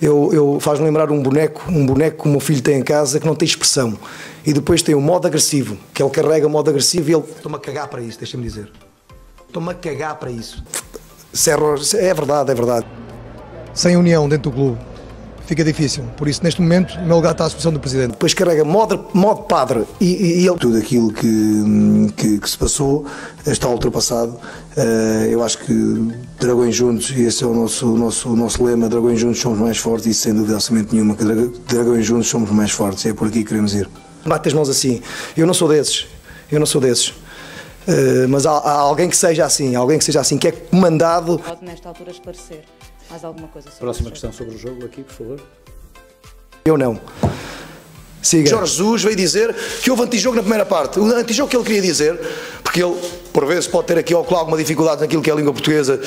eu, eu faz-me lembrar um boneco, um boneco que o meu filho tem em casa que não tem expressão. E depois tem o modo agressivo, que ele carrega o modo agressivo e ele. Estou-me a cagar para isso, deixa-me dizer. Estou-me a cagar para isso. Serra, é verdade, é verdade. Sem união dentro do clube, fica difícil. Por isso, neste momento, o meu lugar está à disposição do Presidente. Depois carrega modo, modo padre e, ele. Tudo aquilo que, que, que, se passou está ultrapassado. Uh, eu acho que Dragões Juntos, e esse é o nosso, nosso, nosso lema: Dragões Juntos somos mais fortes, e sem dúvida absolutamente nenhuma, que Dragões Juntos somos mais fortes. É por aqui que queremos ir. Bate as mãos assim. Eu não sou desses. Eu não sou desses. Uh, mas há, há, alguém que seja assim, alguém que seja assim, que é comandado. Pode nesta altura esclarecer mais alguma coisa sobre Próxima questão sobre o jogo aqui, por favor. Eu não. Siga. Jorge Jesus veio dizer que houve antijogo na primeira parte. O antijogo que ele queria dizer, porque ele, por vezes, pode ter aqui ou alguma dificuldade naquilo que é a língua portuguesa